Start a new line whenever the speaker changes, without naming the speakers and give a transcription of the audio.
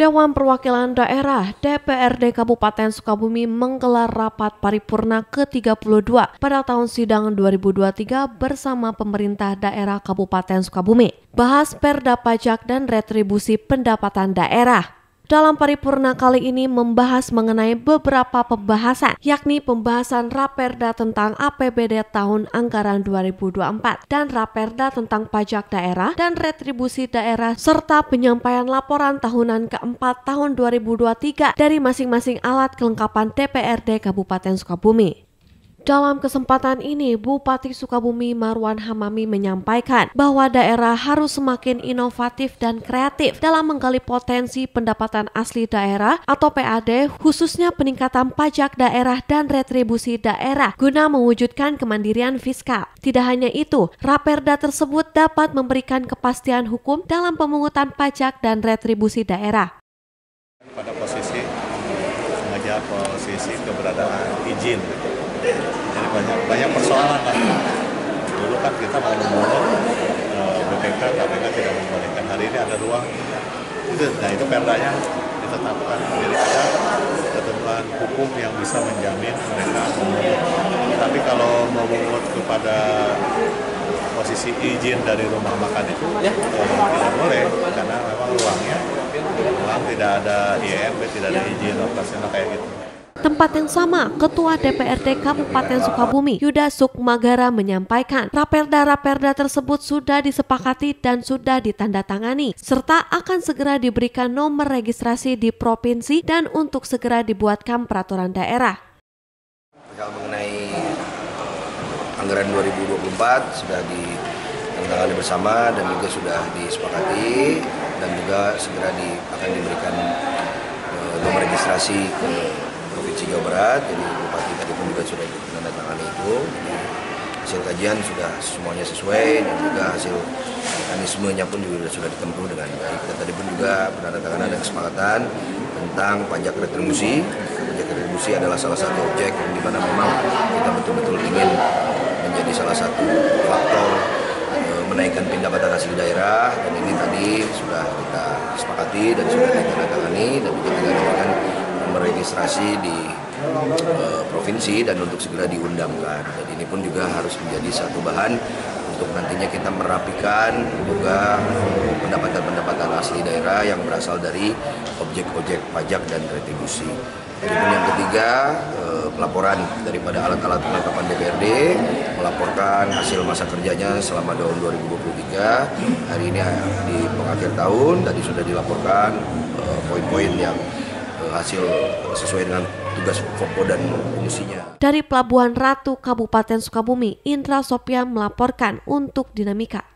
Dewan Perwakilan Daerah DPRD Kabupaten Sukabumi menggelar rapat paripurna ke-32 pada tahun sidang 2023 bersama pemerintah daerah Kabupaten Sukabumi. Bahas perda pajak dan retribusi pendapatan daerah dalam paripurna kali ini membahas mengenai beberapa pembahasan, yakni pembahasan Raperda tentang APBD tahun anggaran 2024 dan Raperda tentang pajak daerah dan retribusi daerah serta penyampaian laporan tahunan keempat tahun 2023 dari masing-masing alat kelengkapan DPRD Kabupaten Sukabumi. Dalam kesempatan ini, Bupati Sukabumi Marwan Hamami menyampaikan bahwa daerah harus semakin inovatif dan kreatif dalam menggali potensi pendapatan asli daerah atau PAD, khususnya peningkatan pajak daerah dan retribusi daerah guna mewujudkan kemandirian fiskal. Tidak hanya itu, Raperda tersebut dapat memberikan kepastian hukum dalam pemungutan pajak dan retribusi daerah.
Pada posisi sengaja posisi keberadaan izin jadi banyak banyak persoalan lah. Dulu kan kita mau memulai uh, BPK KPK tidak membolehkan hari ini ada ruang. Itu nah itu perdanya ditetapkan. Jadi ada ketentuan hukum yang bisa menjamin mereka memungut tapi kalau memungut kepada posisi izin dari rumah makan itu ya. tidak boleh. Karena memang ruangnya ruang tidak ada IMB tidak ada izin operasional kayak gitu
Tempat yang sama, Ketua DPRD Kabupaten Sukabumi, Yuda Sukmagara menyampaikan, raperda-raperda tersebut sudah disepakati dan sudah ditandatangani, serta akan segera diberikan nomor registrasi di provinsi dan untuk segera dibuatkan peraturan daerah.
Kalau mengenai anggaran 2024 sudah ditandatangani bersama dan juga sudah disepakati dan juga segera di, akan diberikan uh, nomor registrasi ke Provinsi Jawa Barat, jadi Bupati tadi pun juga sudah menandatangani itu. Hasil kajian sudah semuanya sesuai dan juga hasil mekanismenya pun juga sudah ditempuh dengan baik. Dan tadi pun juga penandatanganan ada kesepakatan tentang pajak retribusi. Pajak retribusi adalah salah satu objek yang di mana memang kita betul-betul ingin menjadi salah satu faktor e, menaikkan pendapatan asli daerah dan ini tadi sudah kita sepakati dan sudah ditandatangani dan juga meregistrasi di uh, provinsi dan untuk segera diundangkan. Dan ini pun juga harus menjadi satu bahan untuk nantinya kita merapikan juga pendapatan-pendapatan asli daerah yang berasal dari objek-objek pajak dan retribusi. Kemudian yang ketiga, eh, pelaporan daripada alat-alat kelengkapan DPRD melaporkan hasil masa kerjanya selama tahun 2023. Hari ini di pengakhir tahun tadi sudah dilaporkan eh, poin-poin yang hasil sesuai dengan tugas Fopo dan fungsinya.
Dari Pelabuhan Ratu Kabupaten Sukabumi, Indra Sopya melaporkan untuk Dinamika.